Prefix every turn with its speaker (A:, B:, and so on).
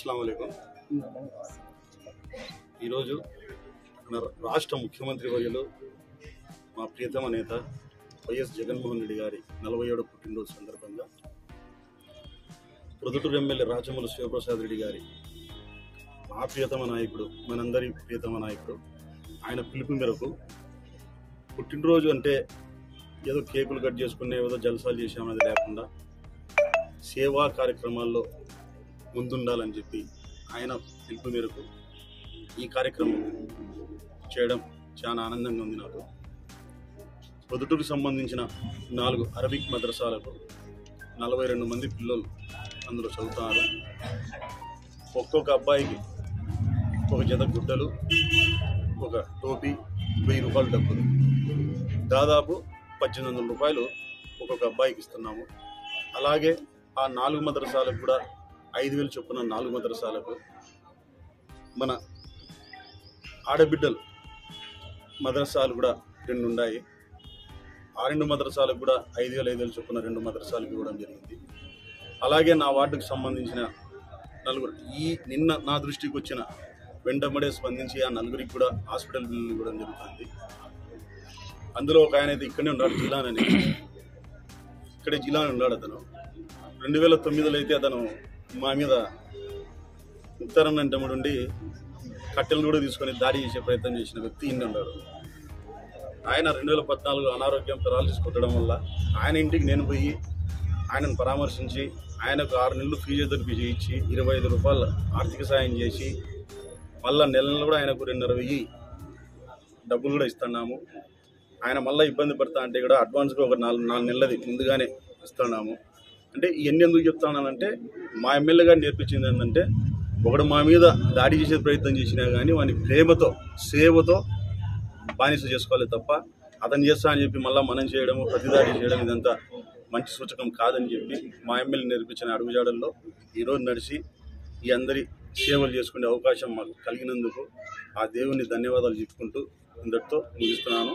A: అస్సలం ఈరోజు మన రాష్ట్ర ముఖ్యమంత్రి వర్యులు మా ప్రియతమ నేత వైఎస్ జగన్మోహన్ రెడ్డి గారి నలభై ఏడు పుట్టినరోజు సందర్భంగా ప్రొదుటూరు ఎమ్మెల్యే రాజమూలు శివప్రసాద్ రెడ్డి గారి మా ప్రియతమ నాయకుడు మనందరి ప్రియతమ నాయకుడు ఆయన పిలుపు మేరకు పుట్టినరోజు అంటే ఏదో కేకులు కట్ చేసుకునే ఏదో జలసాలు చేసామనేది లేకుండా సేవా కార్యక్రమాల్లో ముందుండాలని చెప్పి ఆయన పిలుపు మేరకు ఈ కార్యక్రమం చేయడం చాలా ఆనందంగా ఉంది నాకు. పొదుటకు సంబంధించిన నాలుగు అరబిక్ మద్రసాలకు నలభై రెండు మంది పిల్లలు అందులో చదువుతున్నారు. ఒక్కొక్క అబ్బాయికి ఒక జత గుడ్డలు ఒక టోపీ వెయ్యి రూపాయలు డబ్బులు. దాదాపు పద్దెనిమిది వందల రూపాయలు ఒక్కొక్క అబ్బాయికి ఇస్తున్నాము. అలాగే ఆ నాలుగు మద్రసాలకు కూడా ఐదు వేలు చొప్పున నాలుగు మదరసాలకు మన ఆడబిడ్డలు మదరసాలు కూడా రెండు ఉన్నాయి ఆ రెండు మద్రసాలకు కూడా ఐదు వేల ఐదు వేలు చొప్పున రెండు మదరసాలకు ఇవ్వడం జరిగింది. అలాగే నా వార్డుకు సంబంధించిన నలుగురు ఈ నిన్న నా దృష్టికి వచ్చిన వెంటబడే స్పందించి ఆ నలుగురికి కూడా హాస్పిటల్ బిల్లులు ఇవ్వడం జరుగుతుంది. అందులో ఒక ఆయన అయితే ఇక్కడే ఉన్నాడు జిల్లానని ఇక్కడే జిల్లాని ఉన్నాడు అతను. రెండు వేల తొమ్మిదిలో అయితే అతను మా మీద ఉత్తరాన్ని ఉండి కట్టెలు కూడా తీసుకొని దాడి చేసే ప్రయత్నం చేసిన వ్యక్తి ఇన్ని ఉన్నాడు. ఆయన రెండు వేల పద్నాలుగు అనారోగ్యం పెరాలసిస్ కొట్టడం వల్ల ఆయన ఇంటికి నేను పోయి ఆయనను పరామర్శించి ఆయనకు ఆరు నెలలు ఫీజు తెరిపి చేయించి ఇరవై ఐదు రూపాయలు ఆర్థిక సాయం చేసి మళ్ళా నెల నెలలు కూడా ఆయనకు రెండున్నర వెయ్యి డబ్బులు కూడా ఇస్తున్నాము. ఆయన మళ్ళీ ఇబ్బంది పడతా అంటే కూడా అడ్వాన్స్గా ఒక నాలుగు నాలుగు నెలలది ముందుగానే ఇస్తున్నాము. అంటే ఇవన్నీ ఎందుకు చెప్తానంటే మా ఎమ్మెల్యే గారు నేర్పించింది ఏంటంటే ఒకడు మా మీద దాడి చేసే ప్రయత్నం చేసినా కానీ వాని ప్రేమతో సేవతో బానిస చేసుకోవాలి తప్ప అతను చేస్తా అని చెప్పి మళ్ళీ మనం చేయడము ప్రతిదాడి చేయడం ఇదంతా మంచి సూచకం కాదని చెప్పి మా ఎమ్మెల్యే నేర్పించిన అడుగుజాడల్లో ఈరోజు నడిచి ఈ అందరి సేవలు చేసుకునే అవకాశం మాకు కలిగినందుకు ఆ దేవుని ధన్యవాదాలు చెప్పుకుంటూ అందరితో ముగిస్తున్నాను.